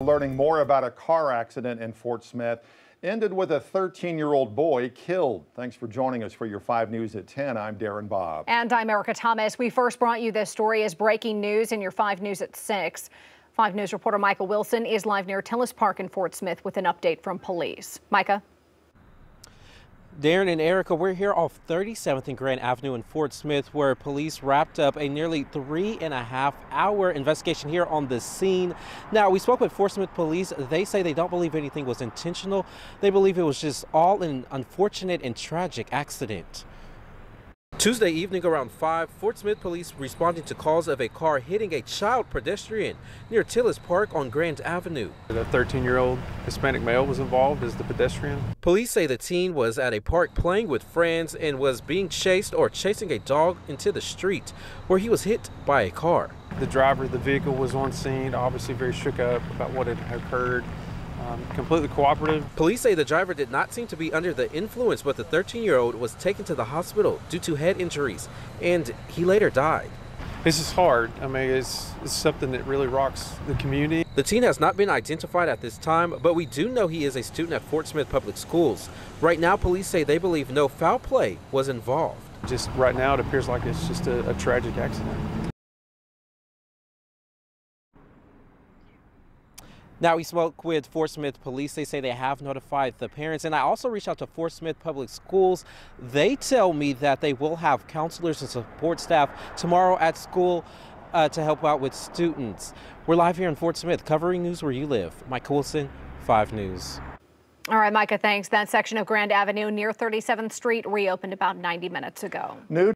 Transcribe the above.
Learning more about a car accident in Fort Smith ended with a 13-year-old boy killed. Thanks for joining us for your 5 News at 10. I'm Darren Bob. And I'm Erica Thomas. We first brought you this story as breaking news in your 5 News at 6. 5 News reporter Micah Wilson is live near Tilles Park in Fort Smith with an update from police. Micah? Darren and Erica, we're here off 37th and Grand Avenue in Fort Smith, where police wrapped up a nearly three and a half hour investigation here on the scene. Now, we spoke with Fort Smith police. They say they don't believe anything was intentional. They believe it was just all an unfortunate and tragic accident. Tuesday evening around 5, Fort Smith police responding to calls of a car hitting a child pedestrian near Tilles Park on Grand Avenue. The 13-year-old Hispanic male was involved as the pedestrian. Police say the teen was at a park playing with friends and was being chased or chasing a dog into the street where he was hit by a car. The driver of the vehicle was on scene, obviously very shook up about what had occurred um, completely cooperative. Police say the driver did not seem to be under the influence, but the 13 year old was taken to the hospital due to head injuries, and he later died. This is hard. I mean, it's, it's something that really rocks the community. The teen has not been identified at this time, but we do know he is a student at Fort Smith Public Schools. Right now, police say they believe no foul play was involved. Just right now, it appears like it's just a, a tragic accident. Now we spoke with Fort Smith Police. They say they have notified the parents, and I also reached out to Fort Smith Public Schools. They tell me that they will have counselors and support staff tomorrow at school uh, to help out with students. We're live here in Fort Smith, covering news where you live. Mike Wilson, 5 News. All right, Micah, thanks. That section of Grand Avenue near 37th Street reopened about 90 minutes ago. New